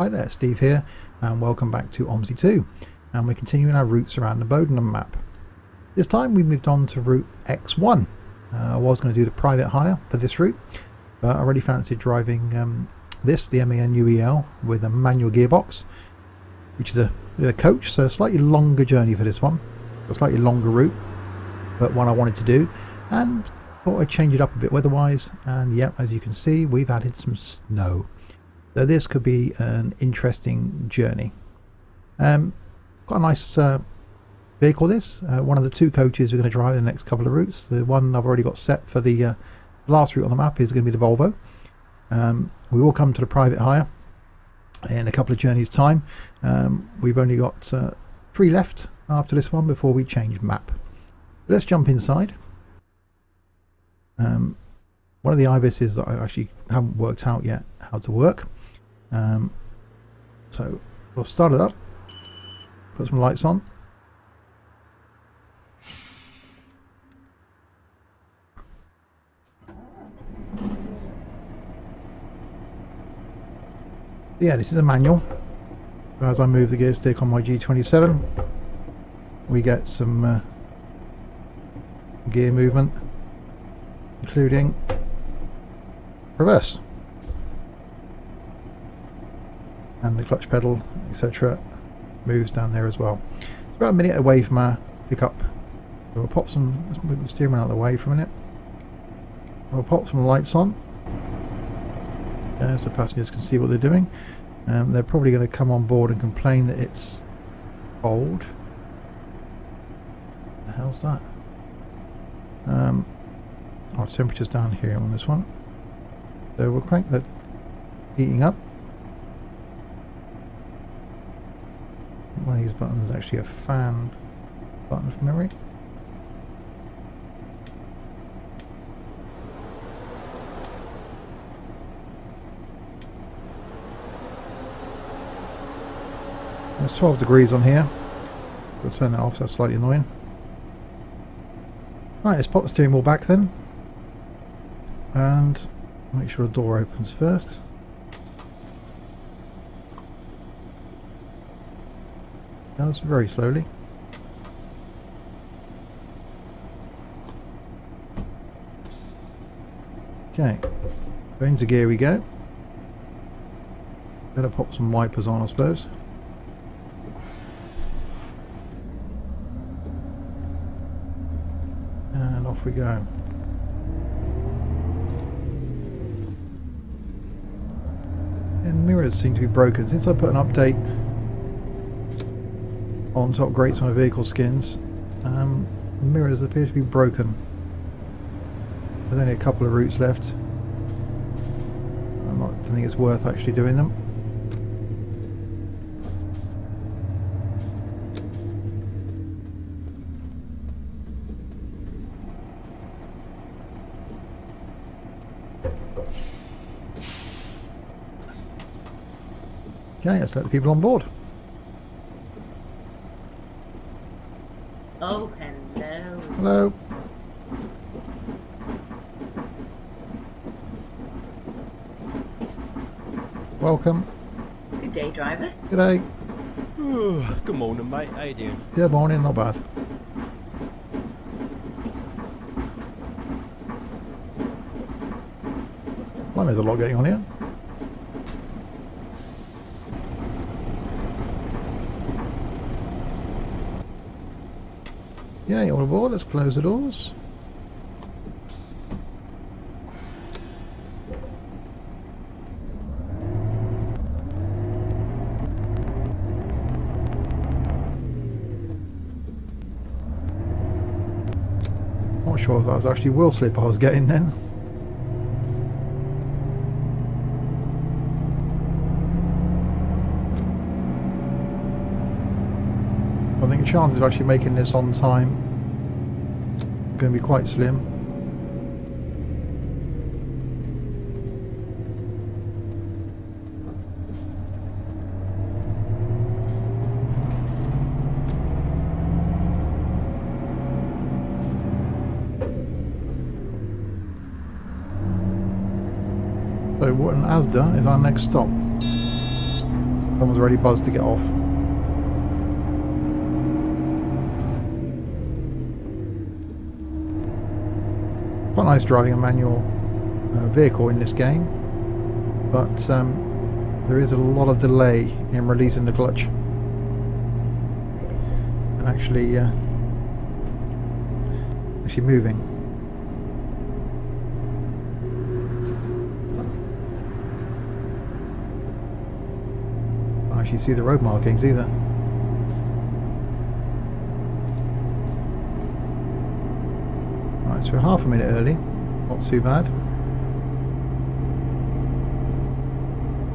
Hi there, Steve here, and welcome back to OMSI 2. And we're continuing our routes around the Bowdenham map. This time we moved on to route X1. Uh, I was going to do the private hire for this route, but I really fancied driving um, this, the MAN UEL, with a manual gearbox, which is a, a coach, so a slightly longer journey for this one, a slightly longer route, but one I wanted to do, and thought I'd change it up a bit weather-wise, and yep, as you can see, we've added some snow. So this could be an interesting journey. Um, quite a nice uh, vehicle this, uh, one of the two coaches we're going to drive the next couple of routes. The one I've already got set for the uh, last route on the map is going to be the Volvo. Um, we will come to the private hire in a couple of journeys time. Um, we've only got uh, three left after this one before we change map. Let's jump inside. Um, one of the ibises that I actually haven't worked out yet how to work. Um, so we'll start it up, put some lights on. Yeah, this is a manual. As I move the gear stick on my G27, we get some uh, gear movement, including reverse. And the clutch pedal, etc. moves down there as well. It's about a minute away from our pickup. So we'll pop some, let's move the steering out of the way for a minute. We'll pop some lights on. so passengers can see what they're doing. Um, they're probably going to come on board and complain that it's cold. the hell's that? Um, our temperature's down here on this one. So we'll crank the heating up. Buttons is actually a fan button from memory. It's 12 degrees on here. We'll turn that off, so that's slightly annoying. Right, let's pop the steering wheel back then. And make sure the door opens first. Does very slowly. Okay, into gear we go. Better pop some wipers on I suppose. And off we go. And mirrors seem to be broken. Since I put an update on top grates on my vehicle skins, um, mirrors appear to be broken. There's only a couple of routes left. I don't think it's worth actually doing them. Okay, let's let the people on board. Oh, hello. Hello. Welcome. Good day, driver. Good day. Good morning, mate. How you doing? Good morning, not bad. Well, there's a lot going on here. Yeah, you're on board. Let's close the doors. Not that was actually wheel slip I was getting then. I think the chances of actually making this on time are going to be quite slim. So Wotton Asda is our next stop. Someone's already buzzed to get off. Quite nice driving a manual uh, vehicle in this game, but um, there is a lot of delay in releasing the clutch and actually uh, actually moving. Can't actually see the road markings either. Right, so we're half a minute early, not too bad.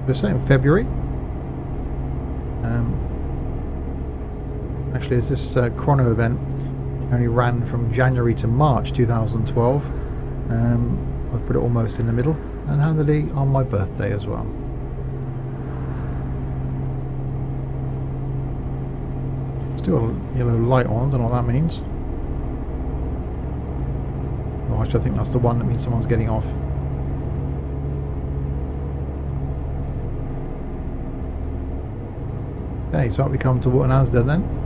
We're saying February. Um, actually, as this uh, chrono event only ran from January to March 2012, um, I've put it almost in the middle, and handily on my birthday as well. Still a yellow light on, don't know what that means. Oh, actually, I think that's the one that means someone's getting off. Okay, so up we come to Wotton Asda then.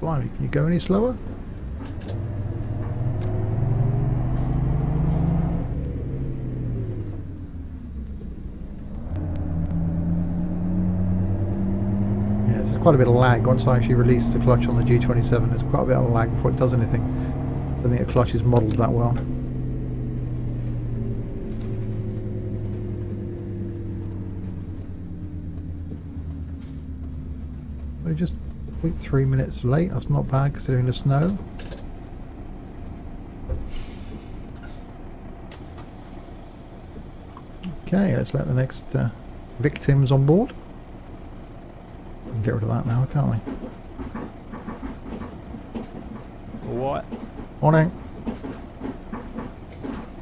Blimey, can you go any slower? Yeah, there's quite a bit of lag. Once I actually release the clutch on the G27, there's quite a bit of lag before it does anything. I don't think the clutch is modelled that well. We're 0.3 minutes late, that's not bad considering the snow. Okay, let's let the next uh, victims on board. We can get rid of that now, can't we? What? Morning.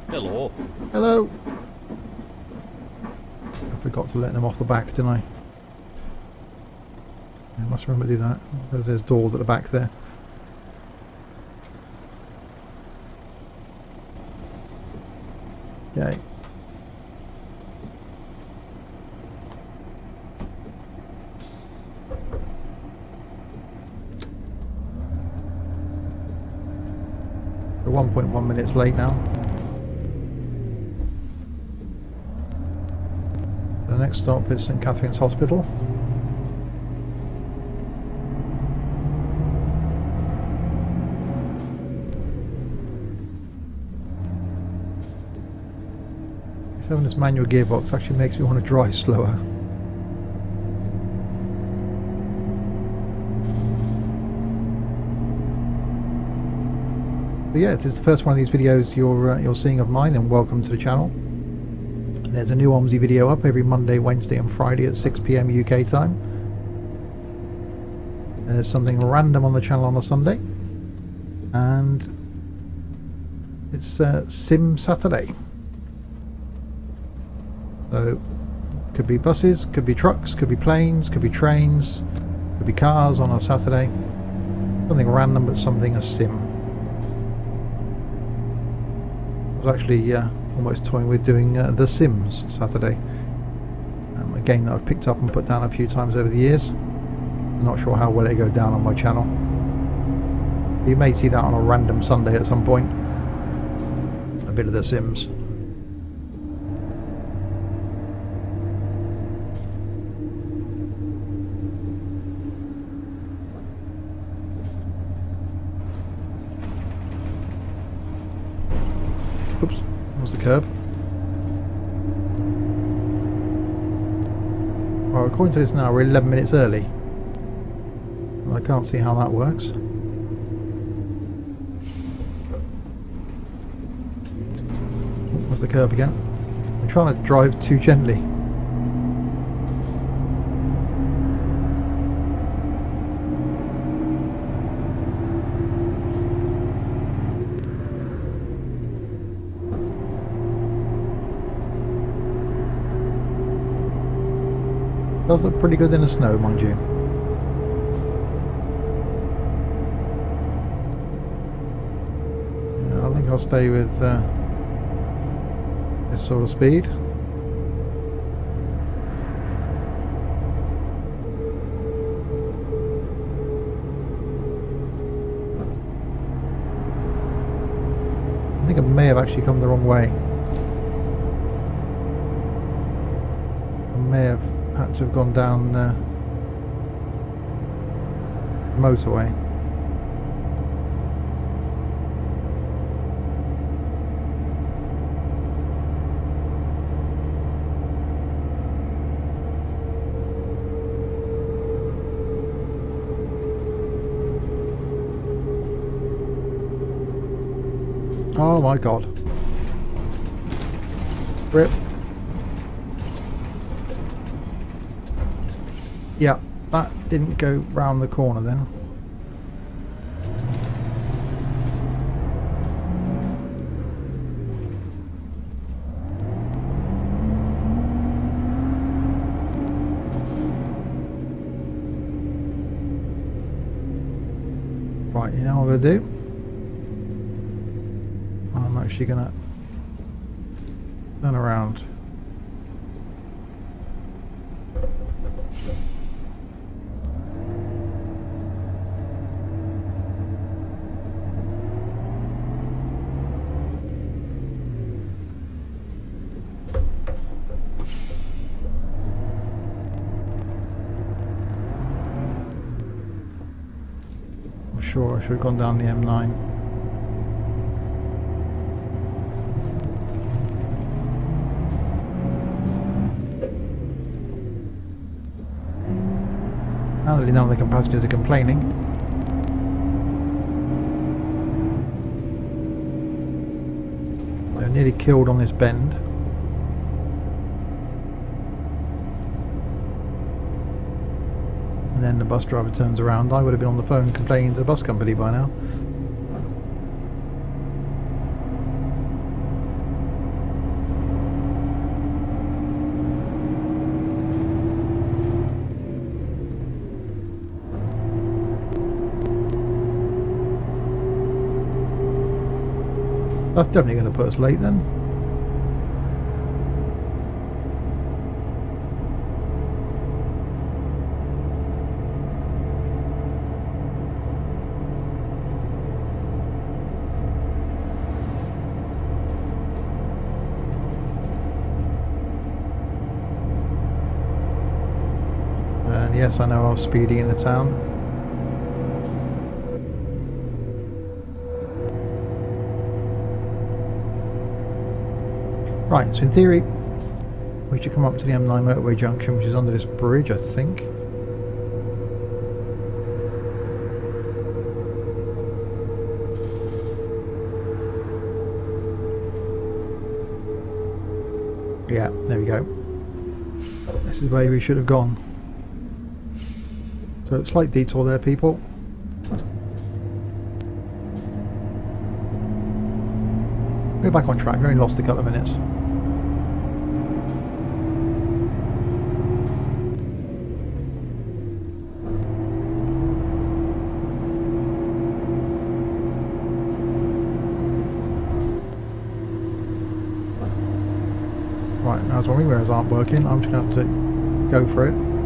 Hello. Hello. I forgot to let them off the back, didn't I? Must remember to do that. There's doors at the back there. Okay. We're 1.1 minutes late now. The next stop is St Catherine's Hospital. Manual gearbox actually makes me want to drive slower. But yeah, if this is the first one of these videos you're uh, you're seeing of mine, then welcome to the channel. There's a new OMSI video up every Monday, Wednesday and Friday at 6pm UK time. There's something random on the channel on a Sunday. And it's uh, Sim Saturday. So, could be buses, could be trucks, could be planes, could be trains, could be cars on a Saturday. Something random but something a sim. I was actually uh, almost toying with doing uh, The Sims Saturday. Um, a game that I've picked up and put down a few times over the years. Not sure how well it go down on my channel. You may see that on a random Sunday at some point. A bit of The Sims. Oops, that was the curb. Well, according to this now, we're 11 minutes early. I can't see how that works. Was the curb again? I'm trying to drive too gently. Does look pretty good in the snow, mind you. I think I'll stay with uh, this sort of speed. I think I may have actually come the wrong way. I may have to have gone down uh, motorway. Oh my god. Rip. Yeah, that didn't go round the corner then. Right, you know what I'm going to do? I'm actually going to turn around. I'm sure I should have gone down the M9. Apparently none of the passengers are complaining. They're nearly killed on this bend. Then the bus driver turns around. I would have been on the phone complaining to the bus company by now. That's definitely going to put us late then. And yes, I know I was speedy in the town. Right, so in theory, we should come up to the M9 motorway junction, which is under this bridge, I think. Yeah, there we go. This is where we should have gone. So slight detour there, people. We're back on track. We only lost a couple of minutes. Right, now as my wing aren't working, I'm just going to have to go for it.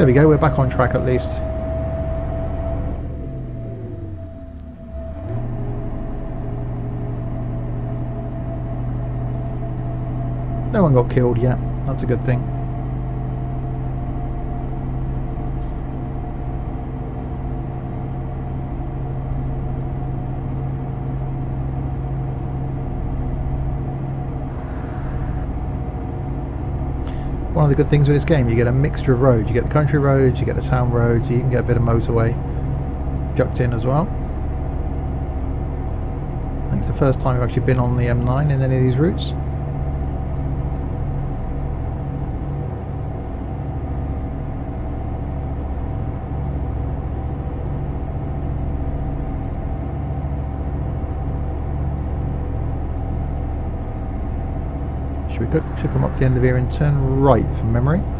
There we go, we're back on track at least. No one got killed yet, that's a good thing. Of the good things with this game. You get a mixture of roads. You get the country roads, you get the town roads, you can get a bit of motorway jucked in as well. I think it's the first time I've actually been on the M9 in any of these routes. Should, should come up to the end of here and turn right from memory.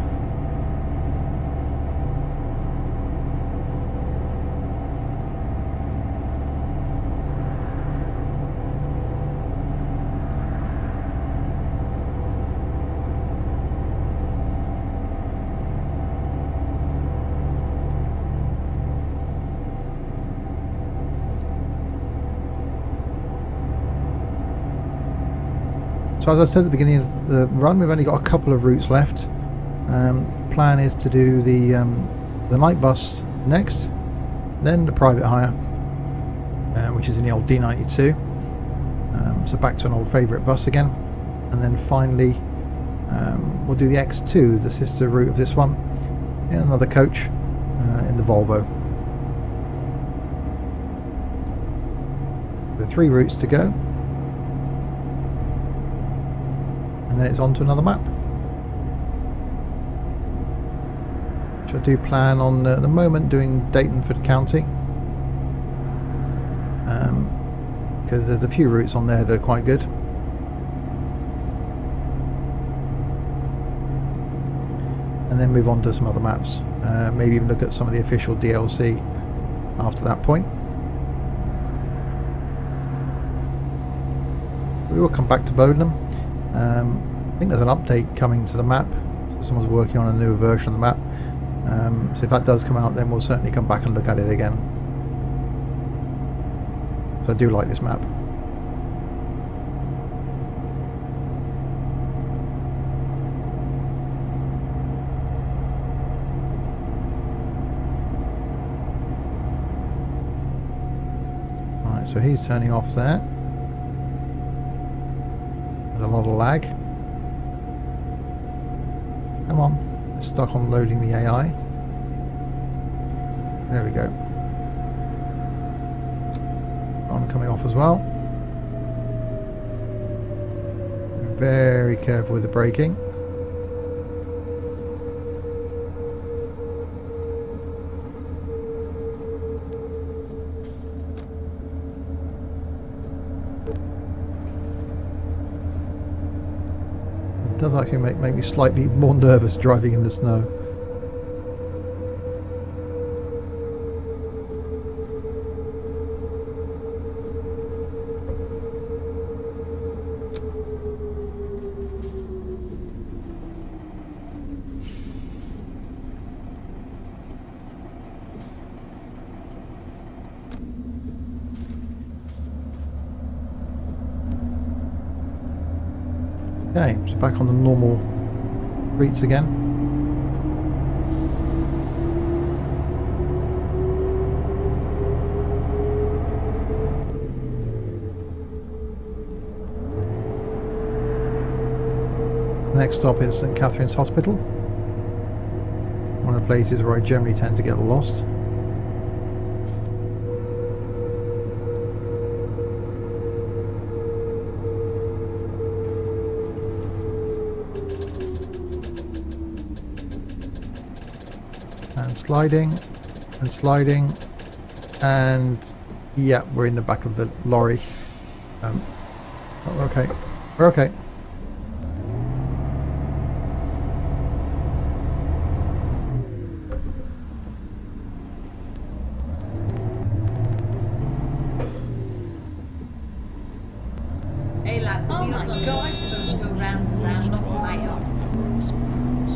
As I said at the beginning of the run, we've only got a couple of routes left. Um, plan is to do the um, the night bus next, then the private hire, uh, which is in the old D92. Um, so back to an old favourite bus again, and then finally um, we'll do the X2, the sister route of this one, in another coach uh, in the Volvo. The three routes to go. and then it's on to another map. Which I do plan on uh, at the moment doing Datenford County. Because um, there's a few routes on there that are quite good. And then move on to some other maps. Uh, maybe even look at some of the official DLC after that point. We will come back to Bowdenham. Um, think there's an update coming to the map. So someone's working on a new version of the map. Um, so if that does come out, then we'll certainly come back and look at it again. So I do like this map. So he's turning off there There's a lot of lag. Come on, it's stuck on loading the AI. There we go. On coming off as well. Very careful with the braking. Does actually make, make me slightly more nervous driving in the snow. Okay, so back on the normal streets again. next stop is St Catherine's Hospital. One of the places where I generally tend to get lost. Sliding and sliding and yeah we're in the back of the lorry. Um, oh, okay. We're okay.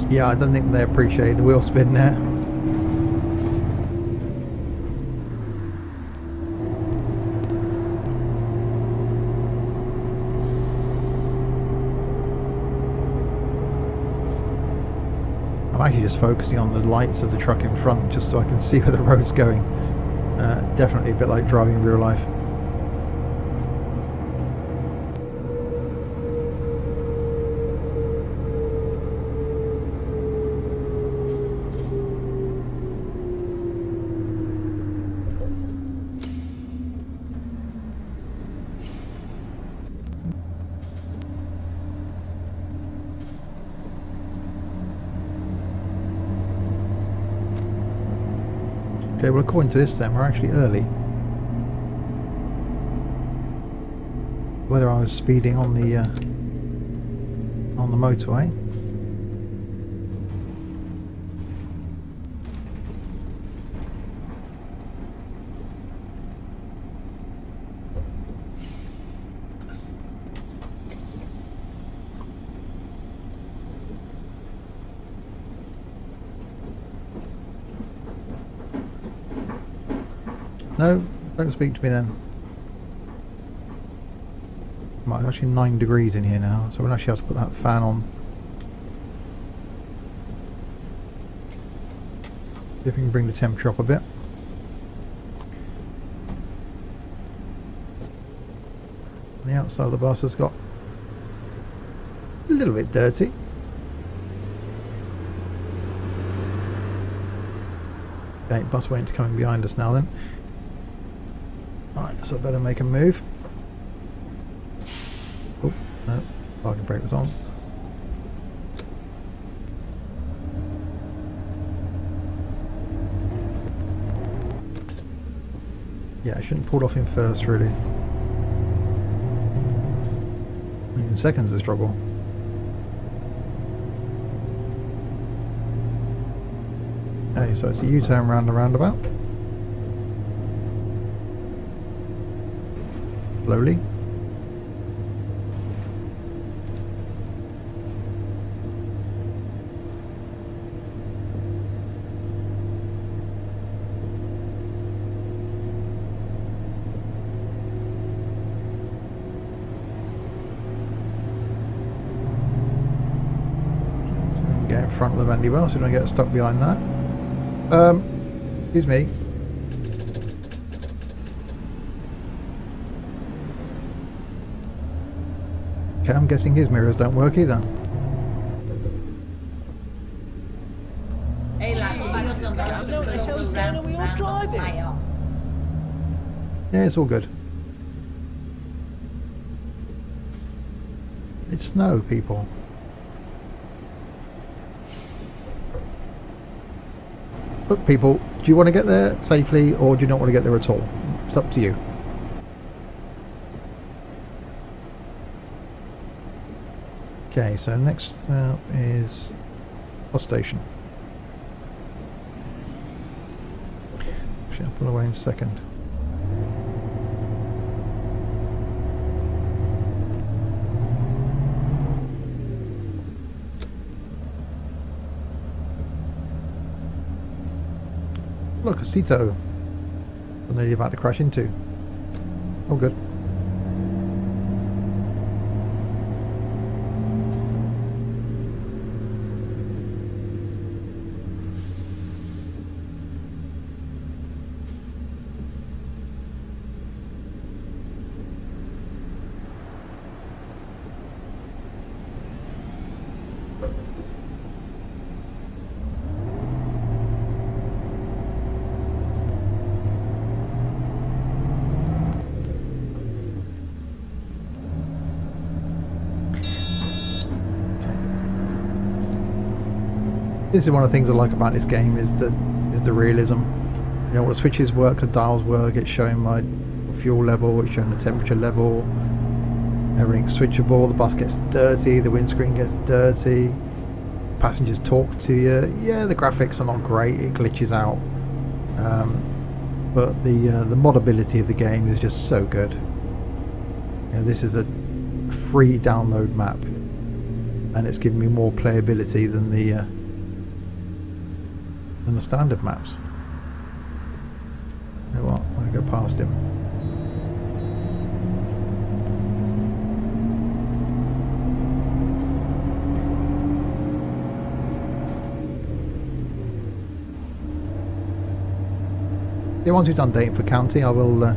Yeah, I don't think they appreciate the wheel spin there. actually just focusing on the lights of the truck in front just so I can see where the road's going. Uh, definitely a bit like driving in real life. Okay, well according to this then, we're actually early. Whether I was speeding on the uh, on the motorway. No, don't speak to me then. Right, it's actually 9 degrees in here now, so we'll actually have to put that fan on. See if we can bring the temperature up a bit. The outside of the bus has got a little bit dirty. Okay, bus waiting to coming behind us now then. Right, so I better make a move. Oh, no, parking brake was on. Yeah, I shouldn't pulled off him first, really. Even seconds a struggle. Okay, so it's a U-turn round the roundabout. Slowly. Get in front of the Bendy Bell so we don't get stuck behind that. Um, excuse me. Okay, I'm guessing his mirrors don't work either. Hey lad, we're back on the Scam, road, no, just the gonna hell's go going on round with your round the driving? Yeah, it's all good. It's snow, people. Look, people, do you want to get there safely or do you not want to get there at all? It's up to you. Okay, so next up is bus station. Actually, I'll pull away in a second. Look, a Ceto. I'm nearly about to crash into. Oh, good. This is one of the things I like about this game is the is the realism. You know, all the switches work, the dials work. It's showing my fuel level. It's showing the temperature level. Everything's switchable. The bus gets dirty. The windscreen gets dirty. Passengers talk to you. Yeah, the graphics are not great. It glitches out. Um, but the uh, the modability of the game is just so good. You know, this is a free download map, and it's giving me more playability than the uh, than the standard maps. You know what? I'm going to go past him. Yeah, once we've done dating for county, I will uh,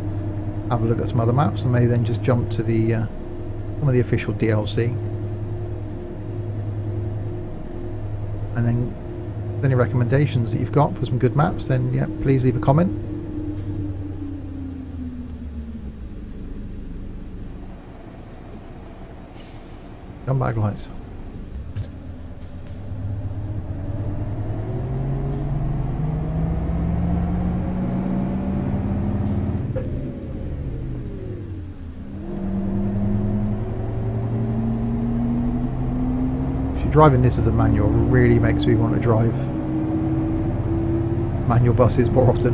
have a look at some other maps and maybe then just jump to the uh, some of the official DLC. And then any recommendations that you've got for some good maps, then yeah, please leave a comment. Gun lights. Driving this as a manual really makes me want to drive manual buses more often.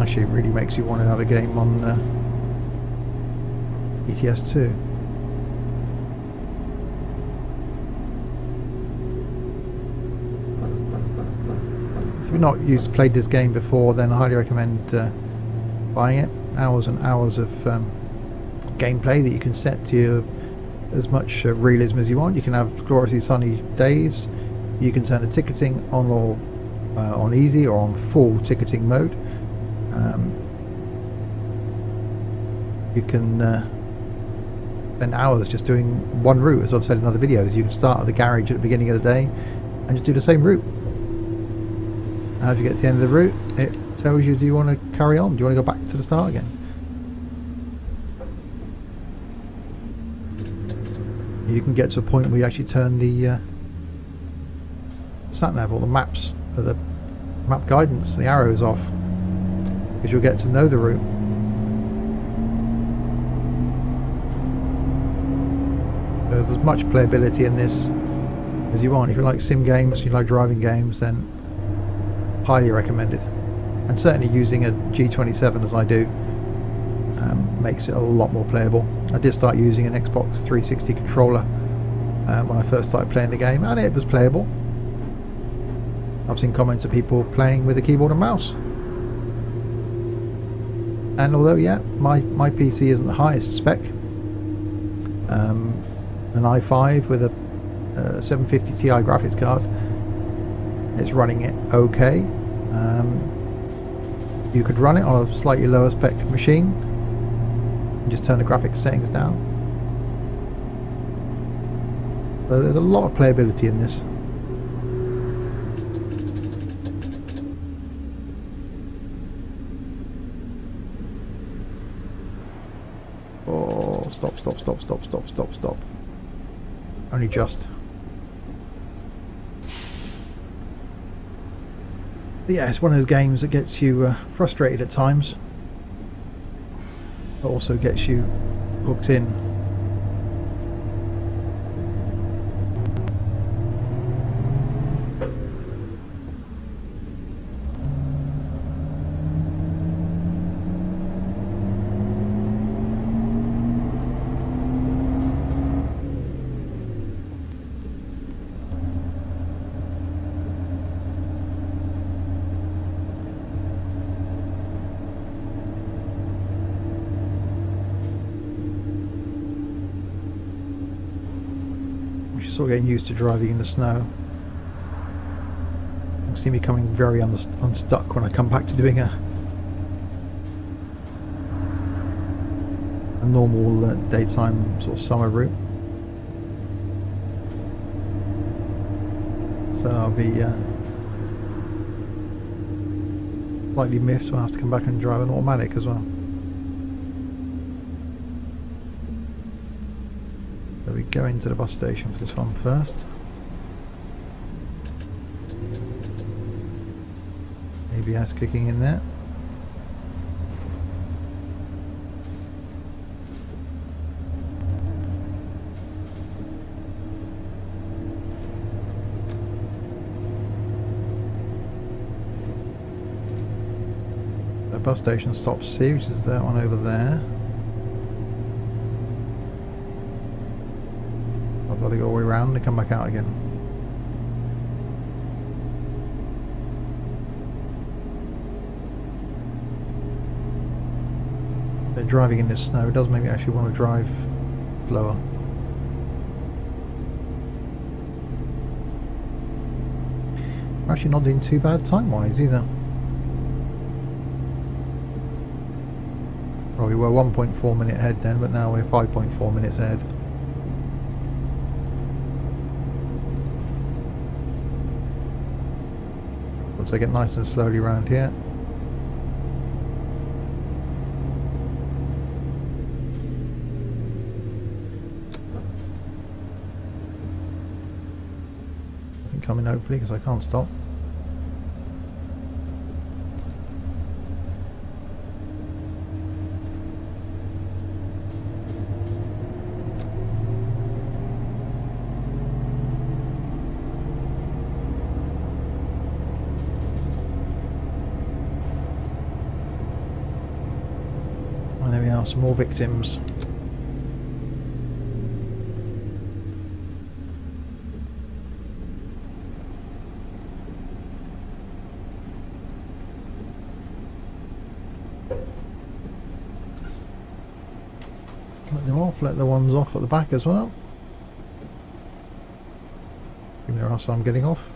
Actually, it really makes you want to have a game on uh, ETS 2. If you've not used played this game before, then I highly recommend uh, buying it. Hours and hours of um, gameplay that you can set to as much uh, realism as you want. You can have gloriously sunny days. You can turn the ticketing on or uh, on easy or on full ticketing mode. Um, you can uh, spend hours just doing one route, as I've said in other videos. You can start at the garage at the beginning of the day and just do the same route. As you get to the end of the route, it tells you do you want to carry on? Do you want to go back to the start again? You can get to a point where you actually turn the uh, sat nav or the maps, the map guidance, the arrows off, because you'll get to know the route. There's as much playability in this as you want. If you like sim games, you like driving games, then highly recommended. And certainly using a G27 as I do makes it a lot more playable. I did start using an Xbox 360 controller um, when I first started playing the game, and it was playable. I've seen comments of people playing with a keyboard and mouse. And although, yeah, my, my PC isn't the highest spec, um, an i5 with a uh, 750 Ti graphics card, it's running it okay. Um, you could run it on a slightly lower spec machine and just turn the graphics settings down. There's a lot of playability in this. Oh, stop, stop, stop, stop, stop, stop, stop. Only just. But yeah, it's one of those games that gets you uh, frustrated at times, but also gets you hooked in. Of getting used to driving in the snow. You can see me coming very unst unstuck when I come back to doing a a normal uh, daytime sort of summer route. So I'll be uh, slightly miffed when I have to come back and drive an automatic as well. So we go into the bus station for this one first. ABS kicking in there. The bus station stops C, which is that one over there. I've got to go all the way around and come back out again. But driving in this snow does make me actually want to drive slower. We're actually not doing too bad time-wise either. Well, we were 1.4 minute ahead then, but now we're 5.4 minutes ahead. We'll take it nice and slowly around here. Nothing coming hopefully because I can't stop. down some more victims. Let them off, let the ones off at the back as well. Give me a rush, I'm getting off.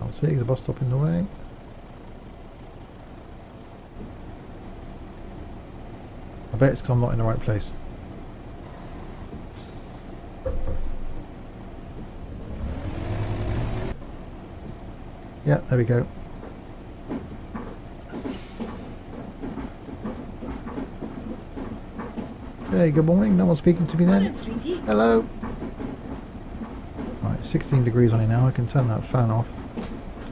I'll see, a bus stop in the way. Bet it's because I'm not in the right place. Yeah, there we go. Hey, good morning. No one's speaking to me then. Hello. Right, 16 degrees on it now. I can turn that fan off.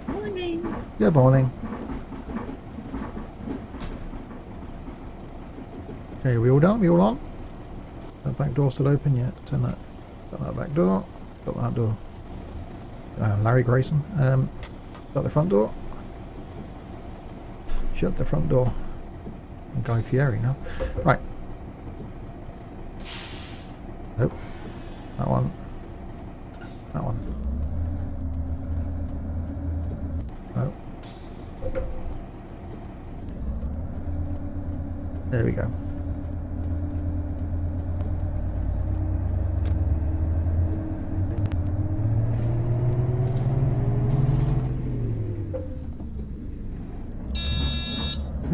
Good morning. Good morning. Okay, we all done? We all on? That back door still open? Yeah, turn that, turn that back door. Shut that door. Uh, Larry Grayson. Um, shut the front door. Shut the front door. I'm Guy Fieri now. Right. Nope. That one. That one. Nope. There we go.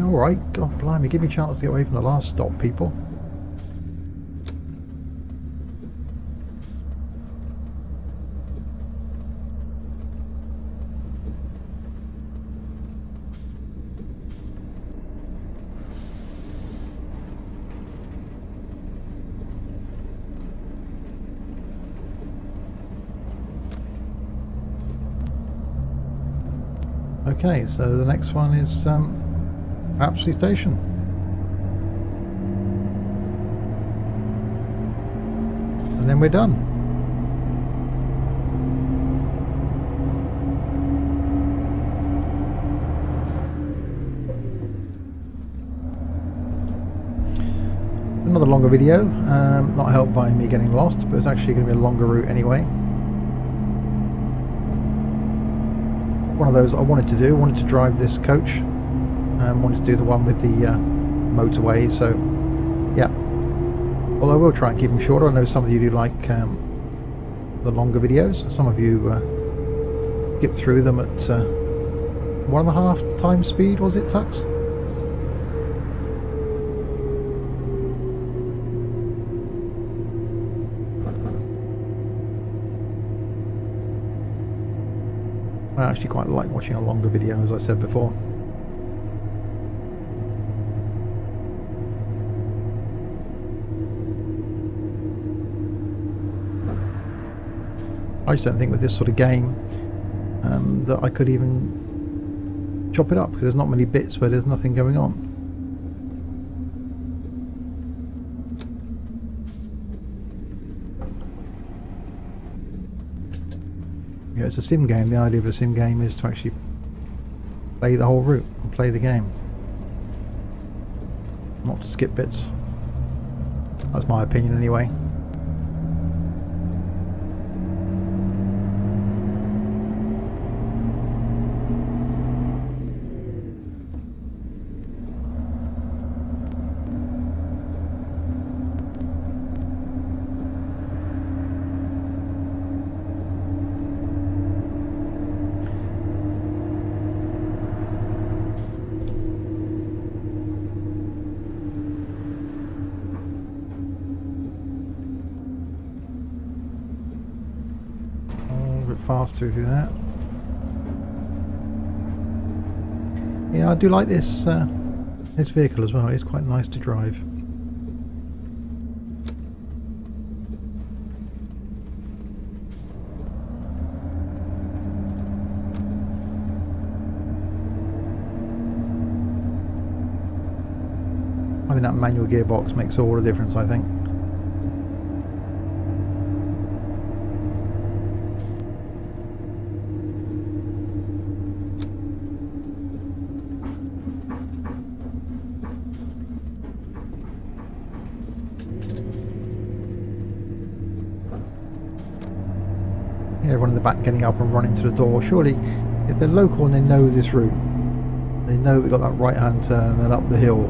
Alright, God blimey, give me a chance to get away from the last stop, people. Okay, so the next one is um, Apsley Station. And then we're done. Another longer video, um, not helped by me getting lost, but it's actually going to be a longer route anyway. One of those I wanted to do, I wanted to drive this coach um, wanted to do the one with the uh, motorway so yeah. Although I will try and keep them shorter. I know some of you do like um, the longer videos. Some of you uh, skip through them at uh, one and a half times speed was it Tux? I actually quite like watching a longer video as I said before I just don't think with this sort of game um, that I could even chop it up because there's not many bits where there's nothing going on. Yeah, it's a sim game. The idea of a sim game is to actually play the whole route and play the game. Not to skip bits. That's my opinion anyway. Faster through that. Yeah, I do like this uh, this vehicle as well. It's quite nice to drive. Having that manual gearbox makes all the difference, I think. Back getting up and running to the door. Surely, if they're local and they know this route, they know we've got that right hand turn and then up the hill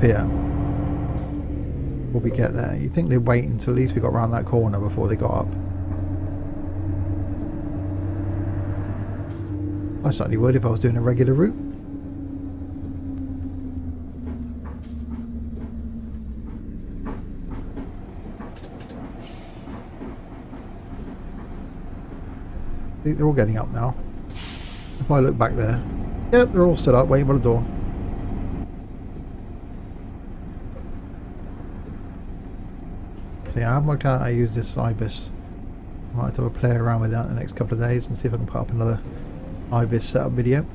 here. Before we get there, you think they'd wait until at least we got around that corner before they got up. I certainly would if I was doing a regular route. See, They're all getting up now. If I look back there, yep, they're all stood up waiting by the door. See, I haven't worked out how to use this IBIS. I might have to a play around with that in the next couple of days and see if I can put up another IBIS setup video.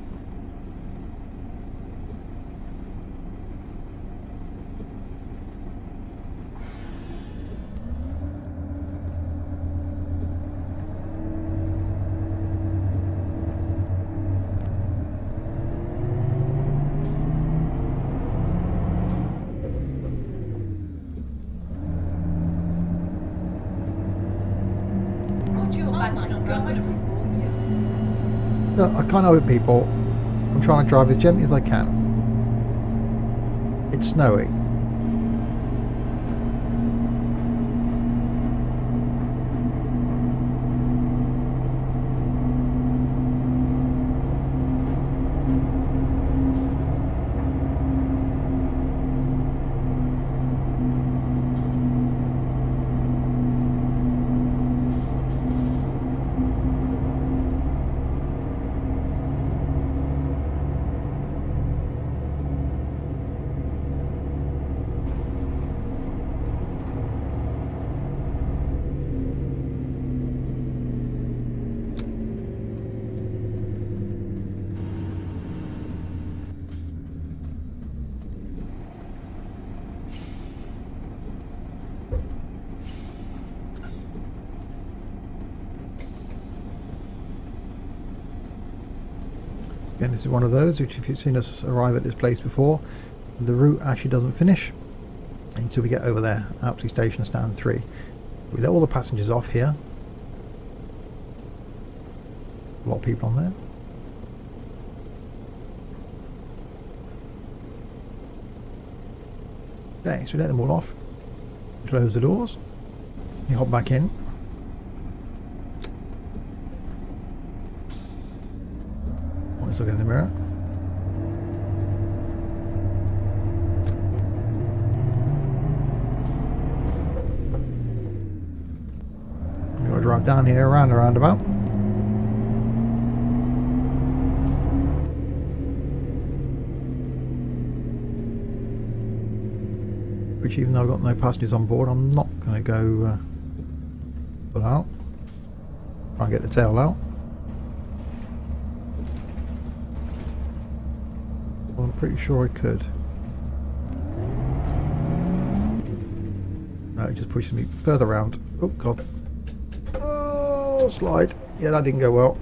What's your badge not going to Look, I can't help it, people. I'm trying to drive as gently as I can. It's snowing. This is one of those which, if you've seen us arrive at this place before, the route actually doesn't finish until we get over there, Apsley Station Stand 3. We let all the passengers off here. A lot of people on there. Okay, so we let them all off. Close the doors. You hop back in. Look in the mirror. I'm going to drive down here around the roundabout. Which even though I've got no passengers on board, I'm not going to go uh, pull out. Try and get the tail out. Well, I'm pretty sure I could. No, it just pushes me further around. Oh, God. Oh, slide. Yeah, that didn't go well.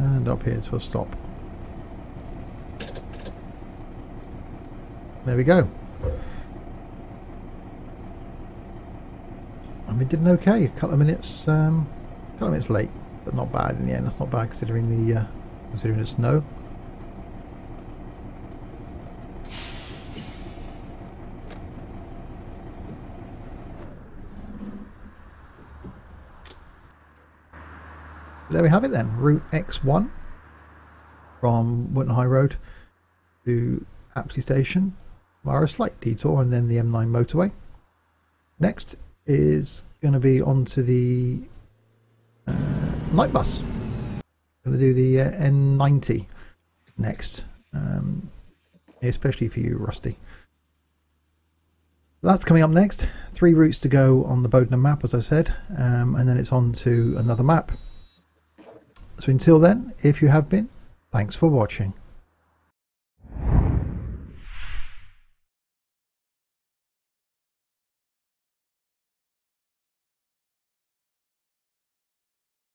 And up here to a stop. There we go. And we did an okay. A couple of minutes, um, couple of minutes late, but not bad in the end. That's not bad considering the uh, considering the snow. There we have it then. Route X1 from Wotton High Road to Apsley Station via a slight detour and then the M9 motorway. Next is going to be onto the uh, night bus. Going to do the uh, N90 next, um, especially for you, Rusty. That's coming up next. Three routes to go on the Bowdenham map, as I said, um, and then it's on to another map. So until then, if you have been, thanks for watching.